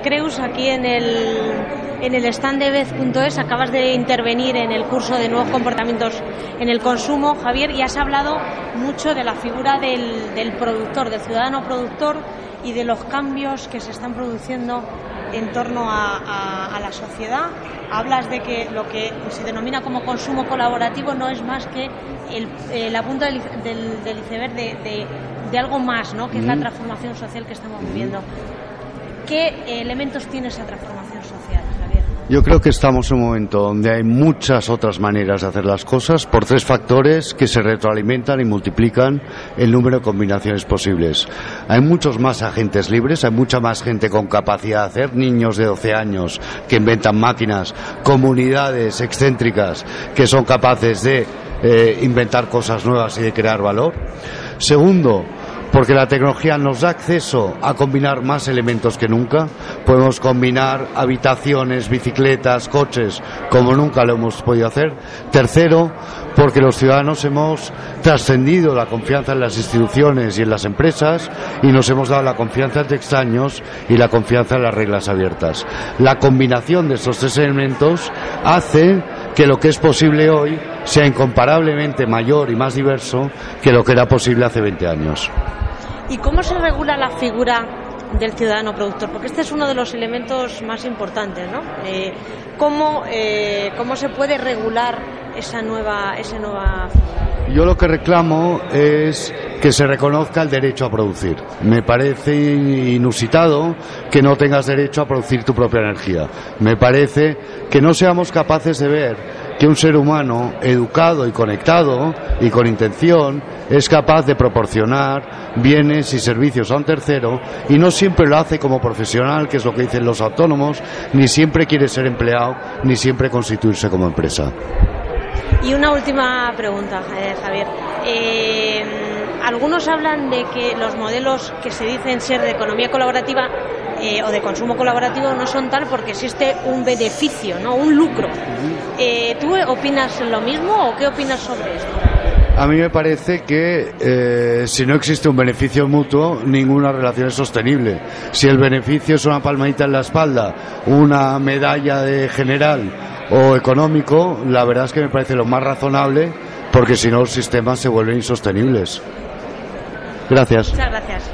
de Creus aquí en el, en el stand de Bez.es. Acabas de intervenir en el curso de nuevos comportamientos en el consumo, Javier, y has hablado mucho de la figura del, del productor, del ciudadano productor y de los cambios que se están produciendo en torno a, la sociedad. Hablas de que lo que se denomina como consumo colaborativo no es más que el, la punta del, iceberg de, de, algo más, ¿no? que es la transformación social que estamos viviendo. ¿Qué elementos tiene esa transformación social? Yo creo que estamos en un momento donde hay muchas otras maneras de hacer las cosas por tres factores que se retroalimentan y multiplican el número de combinaciones posibles. Hay muchos más agentes libres, hay mucha más gente con capacidad de hacer, niños de 12 años que inventan máquinas, comunidades excéntricas que son capaces de eh, inventar cosas nuevas y de crear valor. Segundo, porque la tecnología nos da acceso a combinar más elementos que nunca. Podemos combinar habitaciones, bicicletas, coches, como nunca lo hemos podido hacer. Tercero, porque los ciudadanos hemos trascendido la confianza en las instituciones y en las empresas y nos hemos dado la confianza de extraños y la confianza en las reglas abiertas. La combinación de estos tres elementos hace que lo que es posible hoy sea incomparablemente mayor y más diverso que lo que era posible hace 20 años. ¿Y cómo se regula la figura del ciudadano productor? Porque este es uno de los elementos más importantes, ¿no? Eh, ¿cómo, eh, ¿Cómo se puede regular esa nueva, esa nueva yo lo que reclamo es que se reconozca el derecho a producir. Me parece inusitado que no tengas derecho a producir tu propia energía. Me parece que no seamos capaces de ver que un ser humano educado y conectado y con intención es capaz de proporcionar bienes y servicios a un tercero y no siempre lo hace como profesional, que es lo que dicen los autónomos, ni siempre quiere ser empleado, ni siempre constituirse como empresa. Y una última pregunta, eh, Javier. Eh, algunos hablan de que los modelos que se dicen ser de economía colaborativa eh, o de consumo colaborativo no son tal porque existe un beneficio, ¿no? un lucro. Eh, ¿Tú opinas lo mismo o qué opinas sobre esto? A mí me parece que eh, si no existe un beneficio mutuo, ninguna relación es sostenible. Si el beneficio es una palmadita en la espalda, una medalla de general o económico, la verdad es que me parece lo más razonable porque si no los sistemas se vuelven insostenibles. Gracias. Muchas gracias.